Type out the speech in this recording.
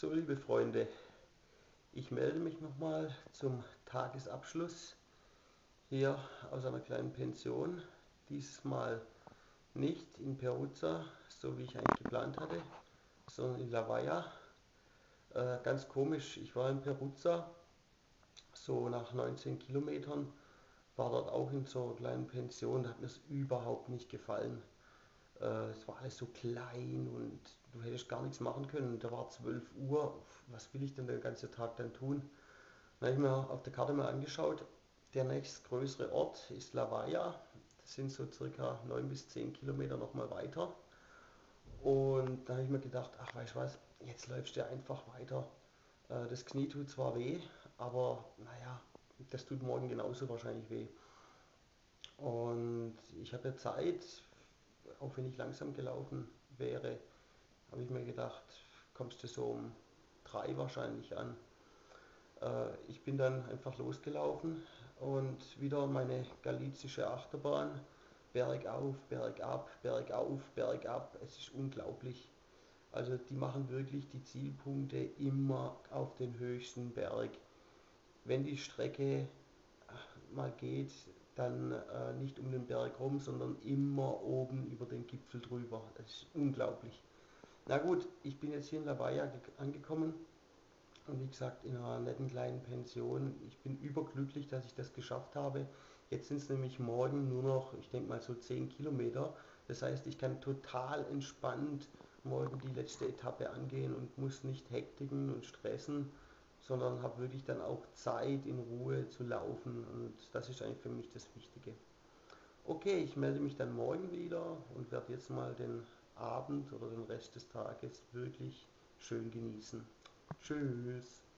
So, liebe Freunde, ich melde mich nochmal zum Tagesabschluss hier aus einer kleinen Pension. Dieses Mal nicht in Peruza, so wie ich eigentlich geplant hatte, sondern in La Valla. Äh, ganz komisch, ich war in Peruza, so nach 19 Kilometern, war dort auch in so einer kleinen Pension, hat mir es überhaupt nicht gefallen. Äh, es war alles so klein und du hättest gar nichts machen können. Da war 12 Uhr, was will ich denn den ganzen Tag dann tun? Dann habe ich mir auf der Karte mal angeschaut, der nächstgrößere Ort ist La Valla. Das sind so circa 9 bis 10 Kilometer nochmal weiter. Und da habe ich mir gedacht, ach weißt du was, jetzt läufst du einfach weiter. Äh, das Knie tut zwar weh, aber naja, das tut morgen genauso wahrscheinlich weh. Und ich habe ja Zeit, auch wenn ich langsam gelaufen wäre, habe ich mir gedacht, kommst du so um drei wahrscheinlich an. Äh, ich bin dann einfach losgelaufen und wieder meine galizische Achterbahn, bergauf, bergab, bergauf, bergab. Es ist unglaublich. Also die machen wirklich die Zielpunkte immer auf den höchsten Berg. Wenn die Strecke mal geht, dann äh, nicht um den Berg rum, sondern immer oben über den Gipfel drüber. Das ist unglaublich. Na gut, ich bin jetzt hier in La Valla angekommen und wie gesagt in einer netten kleinen Pension. Ich bin überglücklich, dass ich das geschafft habe. Jetzt sind es nämlich morgen nur noch, ich denke mal so 10 Kilometer. Das heißt, ich kann total entspannt morgen die letzte Etappe angehen und muss nicht hektigen und stressen sondern habe wirklich dann auch Zeit in Ruhe zu laufen und das ist eigentlich für mich das Wichtige. Okay, ich melde mich dann morgen wieder und werde jetzt mal den Abend oder den Rest des Tages wirklich schön genießen. Tschüss.